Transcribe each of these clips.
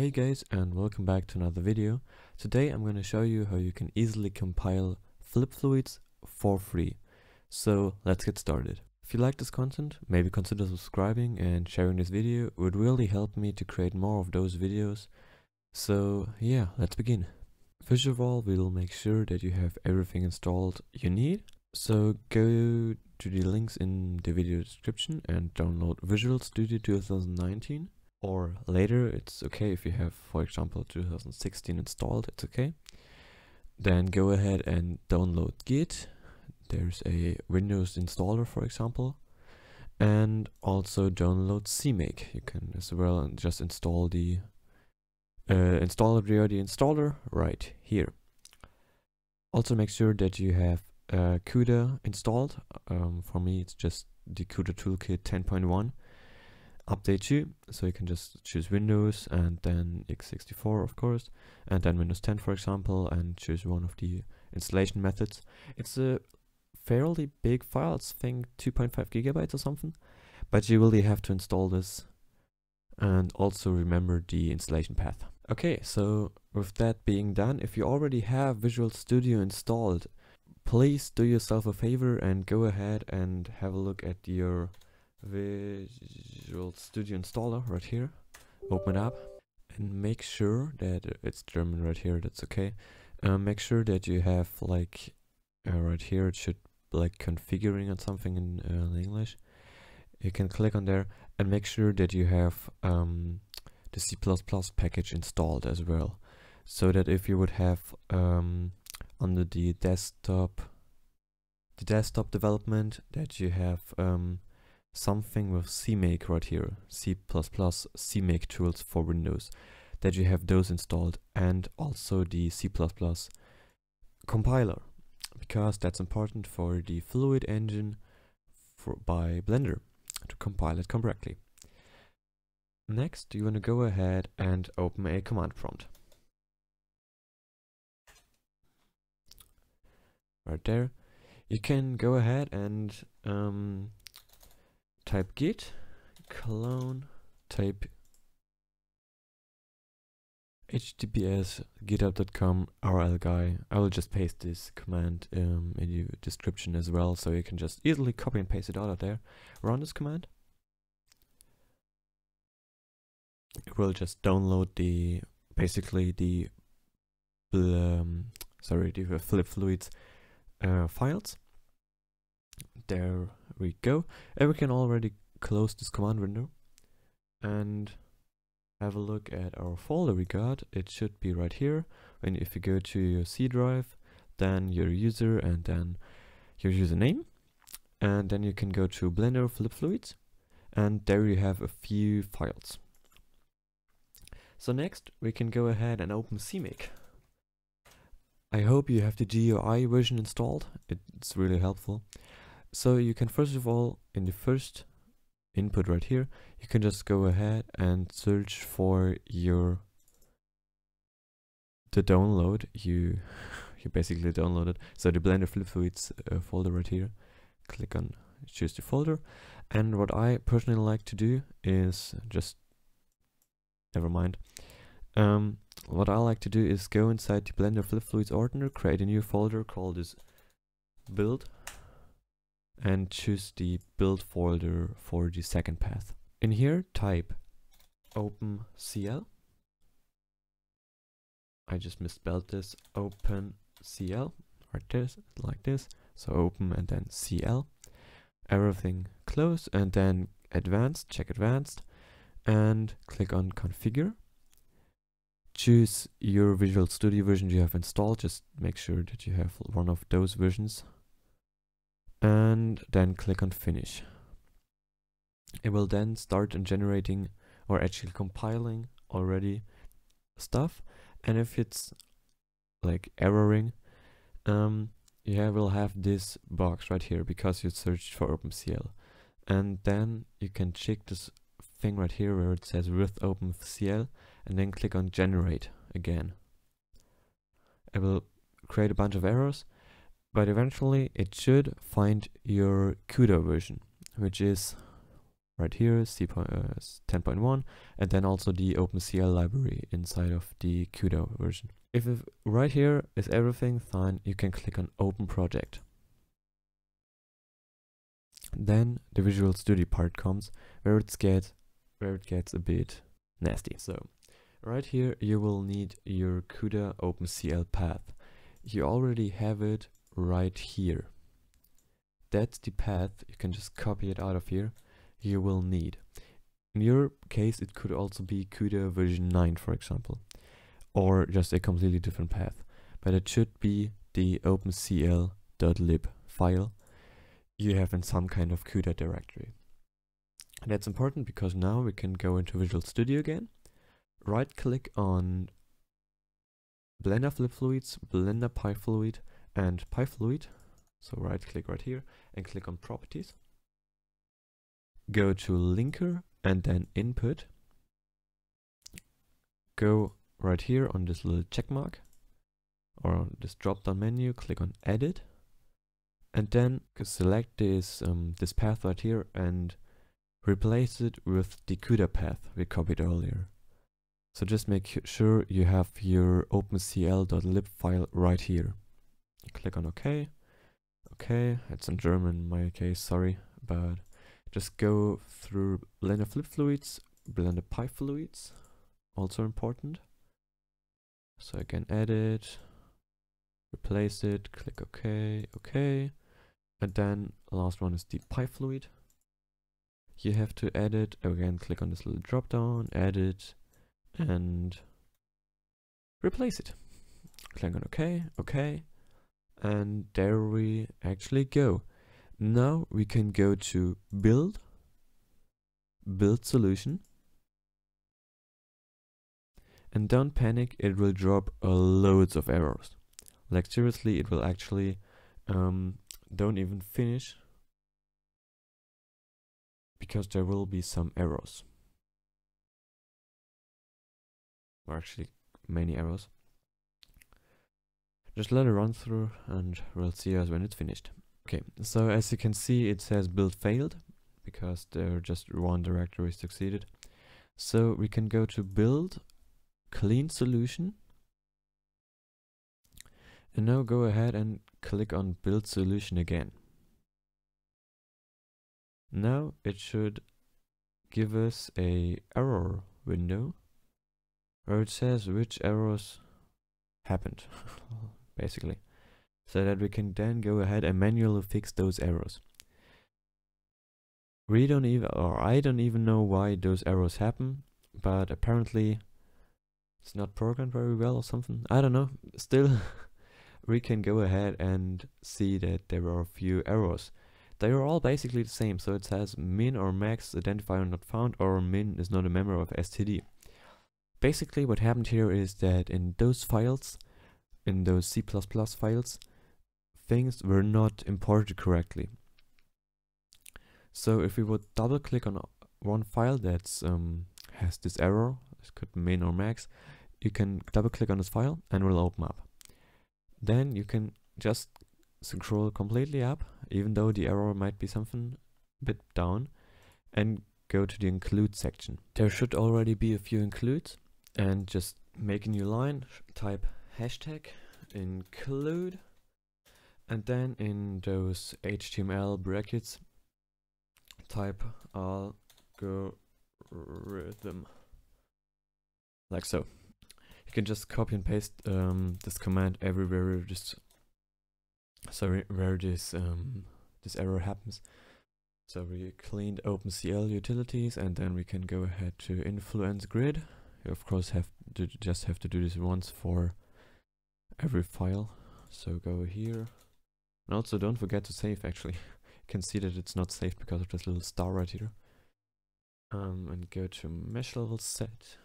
Hey guys and welcome back to another video. Today I'm going to show you how you can easily compile flip fluids for free. So let's get started. If you like this content, maybe consider subscribing and sharing this video. It would really help me to create more of those videos. So yeah, let's begin. First of all, we'll make sure that you have everything installed you need. So go to the links in the video description and download Visual Studio 2019 or later it's okay if you have for example 2016 installed it's okay. Then go ahead and download git. There's a windows installer for example. And also download cmake you can as well just install the uh, install the the installer right here. Also make sure that you have uh, CUDA installed. Um, for me it's just the CUDA toolkit 10.1 update you. so you can just choose windows and then x64 of course and then windows 10 for example and choose one of the installation methods. It's a fairly big file. It's I think 2.5 gigabytes or something. But you really have to install this and also remember the installation path. Okay so with that being done if you already have visual studio installed please do yourself a favor and go ahead and have a look at your Visual Studio installer right here. Open it up and make sure that it's German right here. That's okay. Uh, make sure that you have like uh, right here. It should like configuring on something in, uh, English. You can click on there and make sure that you have um, the C++ package installed as well. So that if you would have um, under the desktop, the desktop development, that you have um, something with CMake right here, C++ CMake tools for Windows, that you have those installed and also the C++ compiler, because that's important for the Fluid engine for, by Blender to compile it correctly. Next, you want to go ahead and open a command prompt. Right there. You can go ahead and um, type git clone type https github.com rl guy. I will just paste this command um, in the description as well so you can just easily copy and paste it out of there. Run this command. It will just download the basically the um, sorry the flip fluids uh, files there we go. And we can already close this command window and have a look at our folder we got. It should be right here. And if you go to your C drive, then your user and then your username. And then you can go to Blender Flip Fluids and there you have a few files. So next we can go ahead and open CMake. I hope you have the GUI version installed, it's really helpful. So you can first of all, in the first input right here, you can just go ahead and search for your the download you you basically download it. So the Blender Flip Fluids uh, folder right here. Click on choose the folder, and what I personally like to do is just never mind. Um, what I like to do is go inside the Blender Flip Fluids ordner, create a new folder called this build and choose the build folder for the second path. In here, type OpenCL. I just misspelled this. OpenCL, right this, like this. So open and then CL. Everything close and then advanced, check advanced and click on configure. Choose your Visual Studio version you have installed. Just make sure that you have one of those versions and then click on finish. It will then start generating or actually compiling already stuff and if it's like erroring um, we'll have this box right here because you searched for OpenCL and then you can check this thing right here where it says with OpenCL and then click on generate again. It will create a bunch of errors but eventually it should find your CUDA version, which is right here, C uh, 10.1, and then also the OpenCL library inside of the CUDA version. If, right here is everything fine, you can click on Open Project. Then the Visual Studio part comes, where it gets where it gets a bit nasty. So right here you will need your CUDA OpenCL path. You already have it right here. That's the path, you can just copy it out of here, you will need. In your case it could also be CUDA version 9 for example, or just a completely different path. But it should be the opencl.lib file you have in some kind of CUDA directory. That's important because now we can go into Visual Studio again, right click on Blender Flip Fluids, Blender PyFluid and PyFluid. So right click right here and click on properties. Go to linker and then input. Go right here on this little check mark or on this drop down menu, click on edit and then select this um, this path right here and replace it with the CUDA path we copied earlier. So just make sure you have your opencl.lib file right here. Click on OK. Okay, it's in German in my case, sorry, but just go through Blender Flip Fluids, Blender PyFluids, also important. So I can edit, replace it, click OK, OK. And then last one is the pipe PyFluid. You have to edit, again click on this little drop down, edit, and replace it. Click on OK, OK, and there we actually go. Now we can go to build, build solution, and don't panic, it will drop uh, loads of errors. Like seriously, it will actually um, don't even finish because there will be some errors. Or actually many errors. Just let it run through and we'll see us when it's finished. Okay, so as you can see it says build failed because there just one directory succeeded. So we can go to build clean solution and now go ahead and click on build solution again. Now it should give us a error window where it says which errors happened basically so that we can then go ahead and manually fix those errors. We don't even or I don't even know why those errors happen but apparently it's not programmed very well or something. I don't know. Still we can go ahead and see that there are a few errors. They are all basically the same, so it says min or max identifier not found or min is not a member of std. Basically what happened here is that in those files, in those C++ files, things were not imported correctly. So if we would double click on one file that um, has this error, it could be min or max, you can double click on this file and it will open up. Then you can just scroll completely up, even though the error might be something a bit down, and go to the include section. There should already be a few includes, and just make a new line, type hashtag include, and then in those HTML brackets, type algorithm, like so. You can just copy and paste um, this command everywhere, just sorry where this um, this error happens. So we cleaned OpenCL utilities and then we can go ahead to influence grid. You of course have to just have to do this once for every file. So go here. And also don't forget to save actually. you can see that it's not saved because of this little star right here. Um, and go to mesh level set.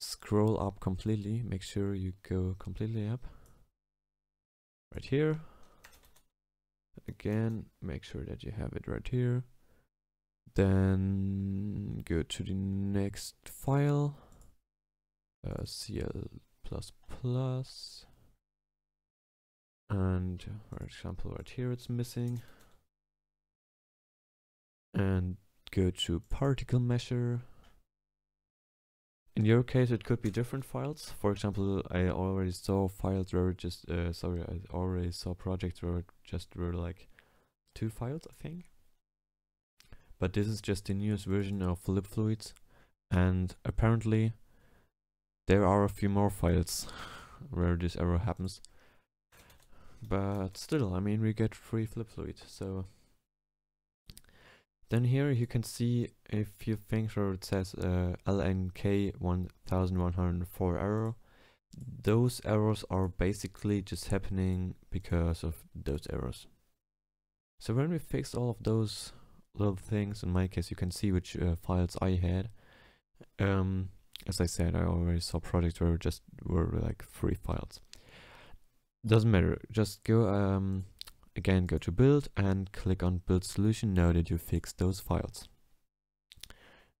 Scroll up completely. Make sure you go completely up right here. Again, make sure that you have it right here. Then go to the next file, uh, CL++, and for example right here it's missing. And go to particle mesher. In your case, it could be different files. For example, I already saw files where just, uh, sorry, I already saw projects where just were like two files, I think. But this is just the newest version of Flip Fluids, and apparently there are a few more files where this error happens. But still, I mean, we get free Flip Fluid, so then here you can see a few things where it says uh, LNK 1104 error. Those errors are basically just happening because of those errors. So when we fix all of those little things, in my case you can see which uh, files I had. Um, as I said, I already saw projects where just were like free files. Doesn't matter, just go um, Again, go to build and click on build solution now that you fixed those files.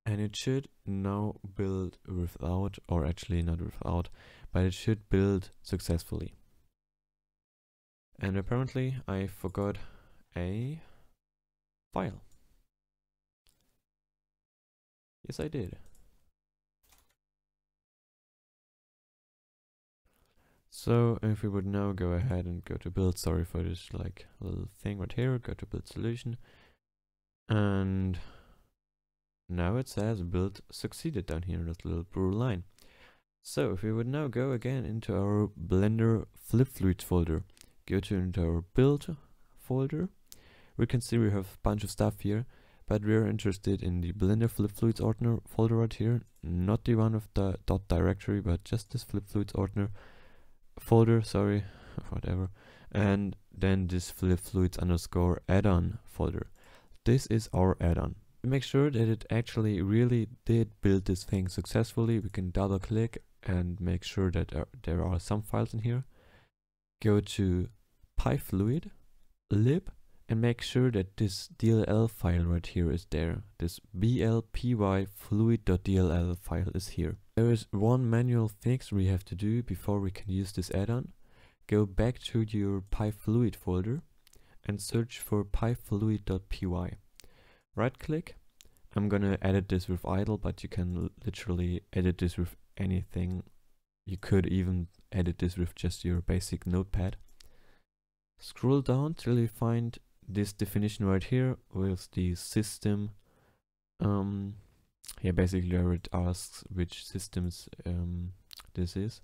And it should now build without, or actually not without, but it should build successfully. And apparently I forgot a file. Yes, I did. So if we would now go ahead and go to build, sorry for this like little thing right here, go to build solution. And now it says build succeeded down here, in that little blue line. So if we would now go again into our Blender Flip Fluids folder, go to into our build folder, we can see we have a bunch of stuff here, but we're interested in the Blender Flip Fluids ordner folder right here, not the one of the dot directory, but just this Flip Fluids ordner folder, sorry, whatever, and then this flip fluids underscore add-on folder. This is our add-on. Make sure that it actually really did build this thing successfully, we can double click and make sure that there, there are some files in here. Go to pyfluid, lib, and make sure that this DLL file right here is there. This blpy fluid.dll file is here. There is one manual fix we have to do before we can use this add-on. Go back to your pyfluid folder and search for pyfluid.py. Right click. I'm gonna edit this with idle, but you can literally edit this with anything. You could even edit this with just your basic notepad. Scroll down till you find this definition right here with the system um yeah basically where it asks which systems um this is.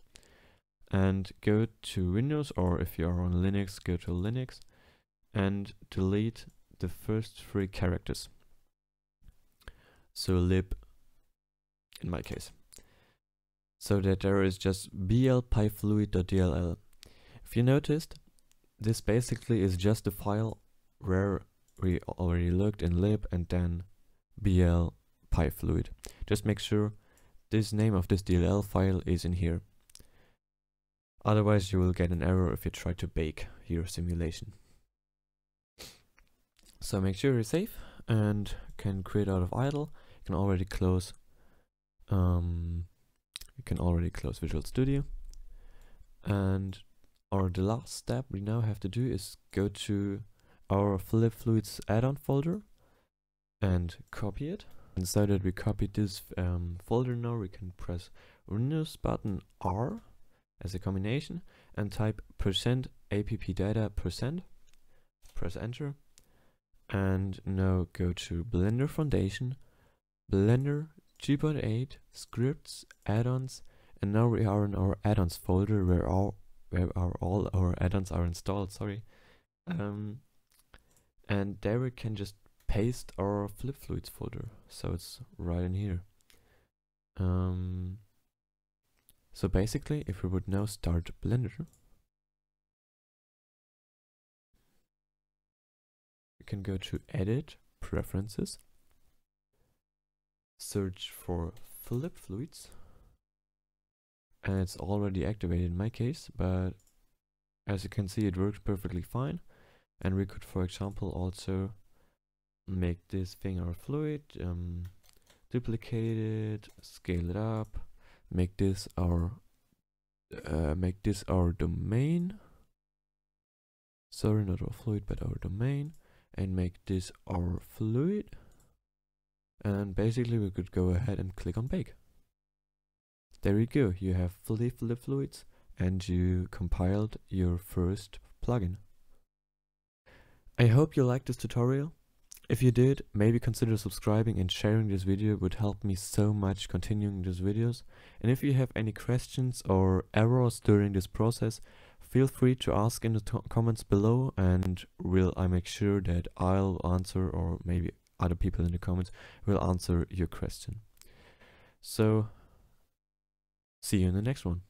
And go to windows or if you are on linux go to linux and delete the first three characters. So lib in my case. So that there is just blpyfluid.dll if you noticed this basically is just a file where we already looked in lib and then bl pyfluid. Just make sure this name of this DLL file is in here. Otherwise you will get an error if you try to bake your simulation. So make sure you're safe and can create out of idle. You can already close um, you can already close Visual Studio. And or the last step we now have to do is go to our Flip Fluids add-on folder and copy it. And so that we copy this um, folder now, we can press Windows button R as a combination and type percent app data percent. Press enter. And now go to Blender Foundation, Blender 2.8, scripts, add-ons, and now we are in our add-ons folder where all where our, all our add-ons are installed, sorry. Um, and there we can just paste our flip fluids folder. So it's right in here. Um, so basically if we would now start blender we can go to edit preferences search for flip fluids and it's already activated in my case but as you can see it works perfectly fine. And we could for example also make this thing our fluid um, duplicate it scale it up make this our uh, make this our domain sorry not our fluid but our domain and make this our fluid and basically we could go ahead and click on bake. There you go, you have fully flip fluids and you compiled your first plugin. I hope you liked this tutorial. If you did, maybe consider subscribing and sharing this video would help me so much continuing these videos. And if you have any questions or errors during this process, feel free to ask in the comments below and will I make sure that I'll answer or maybe other people in the comments will answer your question. So, see you in the next one.